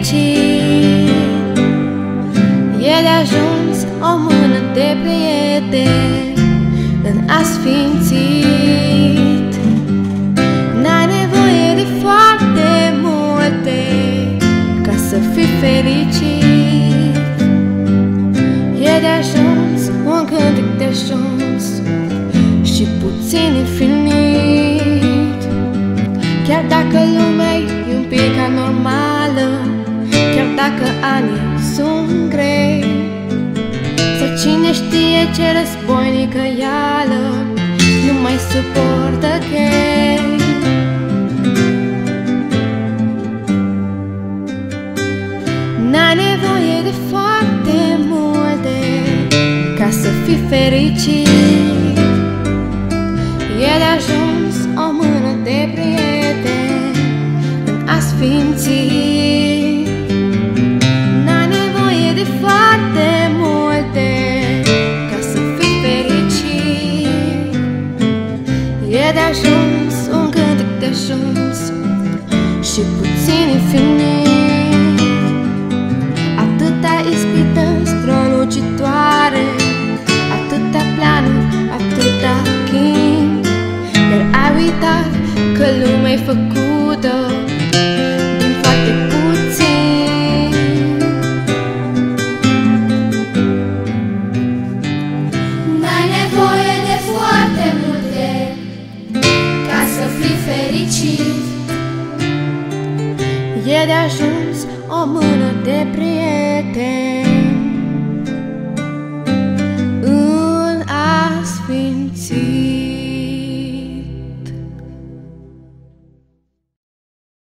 fericit. E de ajuns o mână de prieteni În a N-ai nevoie de foarte multe Ca să fii fericit. E de ajuns un cântec de ajuns Și puțin infinit Chiar dacă anii sunt grei. Sau cine știe ce războinică ială Nu mai suportă chei. N-ai nevoie de foarte multe Ca să fii fericit. E de ajuns E de ajuns un cântec de ajuns Și puțin infinit. Atâta ispită strălucitoare Atâta planuri, atâta chin. Iar ai uitat că lumea e fericit. E de ajuns o mână de prieten În a sfinți